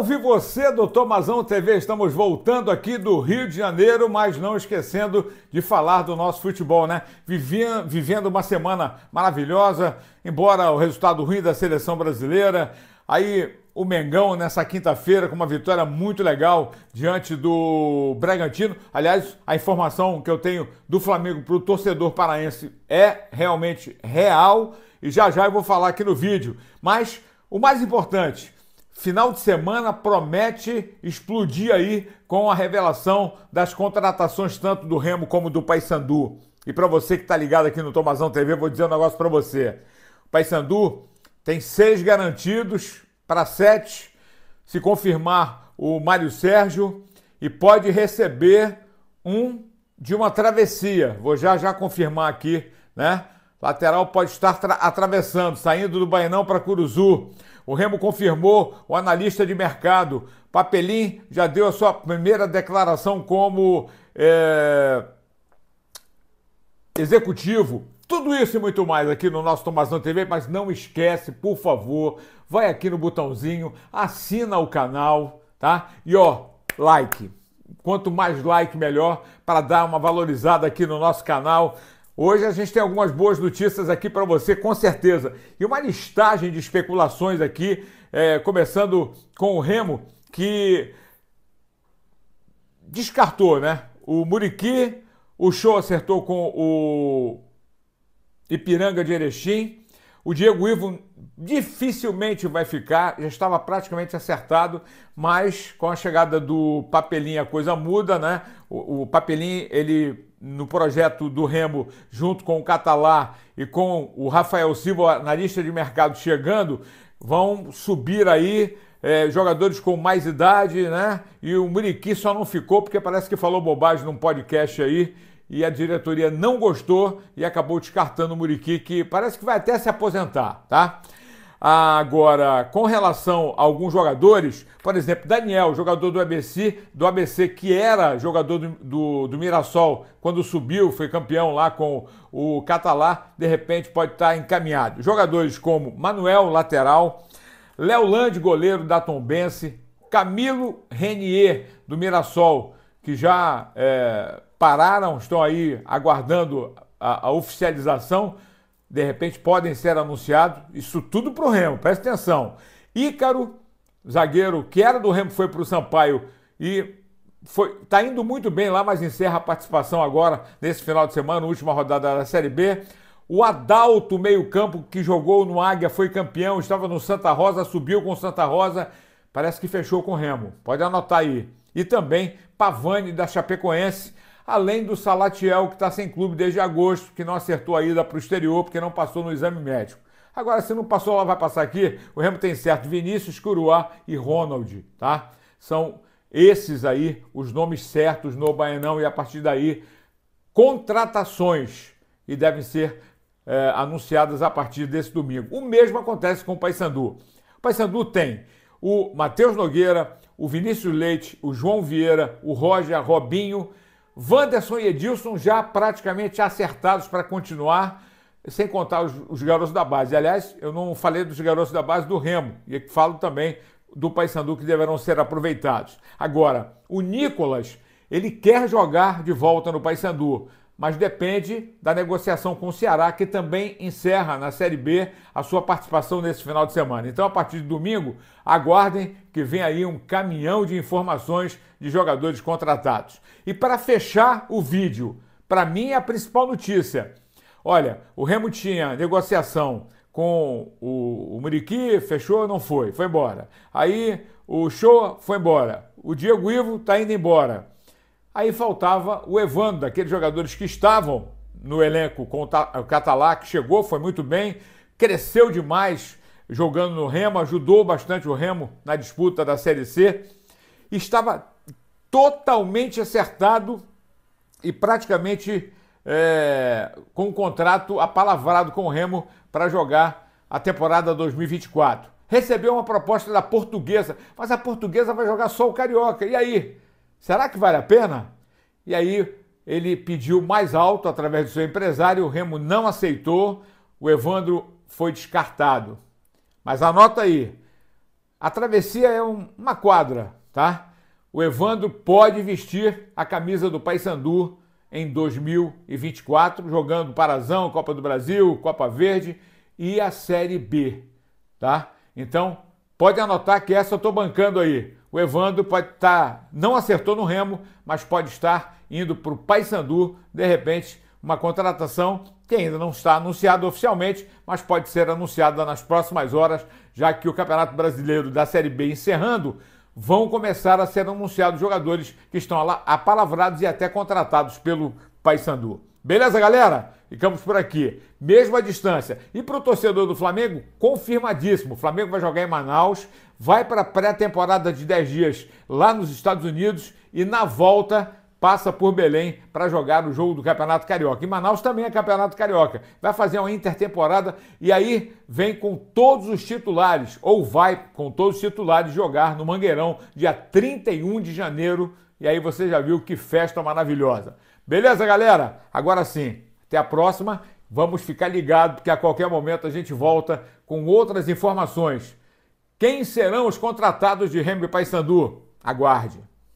Salve você do Tomazão TV! Estamos voltando aqui do Rio de Janeiro, mas não esquecendo de falar do nosso futebol, né? Vivendo uma semana maravilhosa, embora o resultado ruim da seleção brasileira. Aí o Mengão nessa quinta-feira com uma vitória muito legal diante do Bragantino. Aliás, a informação que eu tenho do Flamengo para o torcedor paraense é realmente real e já já eu vou falar aqui no vídeo. Mas o mais importante, Final de semana promete explodir aí com a revelação das contratações tanto do Remo como do Paysandu. E para você que está ligado aqui no Tomazão TV, vou dizer um negócio para você. O Paysandu tem seis garantidos para sete, se confirmar o Mário Sérgio, e pode receber um de uma travessia. Vou já já confirmar aqui, né? Lateral pode estar atravessando, saindo do Bainão para Curuzu. O Remo confirmou o analista de mercado. Papelim já deu a sua primeira declaração como é, executivo. Tudo isso e muito mais aqui no nosso Tomazão TV, mas não esquece, por favor, vai aqui no botãozinho, assina o canal, tá? E ó, like. Quanto mais like, melhor, para dar uma valorizada aqui no nosso canal. Hoje a gente tem algumas boas notícias aqui para você, com certeza. E uma listagem de especulações aqui, é, começando com o Remo, que descartou, né? O Muriqui, o Show acertou com o Ipiranga de Erechim. O Diego Ivo dificilmente vai ficar, já estava praticamente acertado, mas com a chegada do Papelim a coisa muda, né? O, o Papelim, ele no projeto do Remo, junto com o Catalá e com o Rafael Silva na lista de mercado chegando, vão subir aí é, jogadores com mais idade, né? E o Muriqui só não ficou porque parece que falou bobagem num podcast aí e a diretoria não gostou e acabou descartando o Muriqui, que parece que vai até se aposentar, tá? Agora, com relação a alguns jogadores, por exemplo, Daniel, jogador do ABC, do ABC que era jogador do, do, do Mirassol quando subiu, foi campeão lá com o Catalá, de repente pode estar encaminhado. Jogadores como Manuel, lateral, Léo Land, goleiro da Tombense, Camilo Renier, do Mirassol, que já é, pararam, estão aí aguardando a, a oficialização de repente podem ser anunciados. Isso tudo para o Remo, presta atenção. Ícaro, zagueiro que era do Remo, foi para o Sampaio e está indo muito bem lá, mas encerra a participação agora nesse final de semana, última rodada da Série B. O Adalto, meio-campo, que jogou no Águia, foi campeão, estava no Santa Rosa, subiu com o Santa Rosa, parece que fechou com o Remo. Pode anotar aí. E também Pavani da Chapecoense além do Salatiel, que está sem clube desde agosto, que não acertou a ida para o exterior porque não passou no exame médico. Agora, se não passou lá, vai passar aqui. O Remo tem certo Vinícius, Curuá e Ronald, tá? São esses aí os nomes certos no Baianão e a partir daí contratações e devem ser é, anunciadas a partir desse domingo. O mesmo acontece com o Paysandu. O Paysandu tem o Matheus Nogueira, o Vinícius Leite, o João Vieira, o Roger Robinho Wanderson e Edilson já praticamente acertados para continuar, sem contar os, os, garotos da base. Aliás, eu não falei dos garotos da base do Remo, e falo também do Paysandu que deverão ser aproveitados. Agora, o Nicolas, ele quer jogar de volta no Paysandu, mas depende da negociação com o Ceará, que também encerra na Série B a sua participação nesse final de semana. Então, a partir de domingo, aguardem que vem aí um caminhão de informações de jogadores contratados. E para fechar o vídeo, para mim é a principal notícia. Olha, o Remo tinha negociação com o, o Muriqui, fechou, não foi, foi embora. Aí o Show foi embora. O Diego Ivo está indo embora. Aí faltava o Evandro, daqueles jogadores que estavam no elenco com o Catalá, que chegou, foi muito bem, cresceu demais jogando no Remo, ajudou bastante o Remo na disputa da Série C, estava totalmente acertado e praticamente é, com um contrato apalavrado com o Remo para jogar a temporada 2024. Recebeu uma proposta da portuguesa, mas a portuguesa vai jogar só o Carioca. E aí? Será que vale a pena? E aí ele pediu mais alto através do seu empresário, o Remo não aceitou, o Evandro foi descartado. Mas anota aí, A travessia é um, uma quadra, tá? O Evandro pode vestir a camisa do Paysandu em 2024, jogando Parazão, Copa do Brasil, Copa Verde e a Série B, tá? Então, pode anotar que essa eu estou bancando aí. O Evandro pode estar, tá, não acertou no Remo, mas pode estar indo para o Paysandu, de repente, uma contratação que ainda não está anunciada oficialmente, mas pode ser anunciada nas próximas horas, já que o Campeonato Brasileiro da Série B encerrando, vão começar a ser anunciados jogadores que estão lá apalavrados e até contratados pelo Paysandu. Beleza, galera? Ficamos por aqui, mesmo à distância. E para o torcedor do Flamengo, confirmadíssimo: o Flamengo vai jogar em Manaus, vai para a pré-temporada de 10 dias lá nos Estados Unidos e na volta passa por Belém para jogar o jogo do Campeonato Carioca. E Manaus também é Campeonato Carioca. Vai fazer uma intertemporada e aí vem com todos os titulares, ou vai com todos os titulares jogar no Mangueirão, dia 31 de janeiro. E aí você já viu que festa maravilhosa. Beleza, galera? Agora sim, até a próxima. Vamos ficar ligados, porque a qualquer momento a gente volta com outras informações. Quem serão os contratados de Remy Paysandu? Aguarde.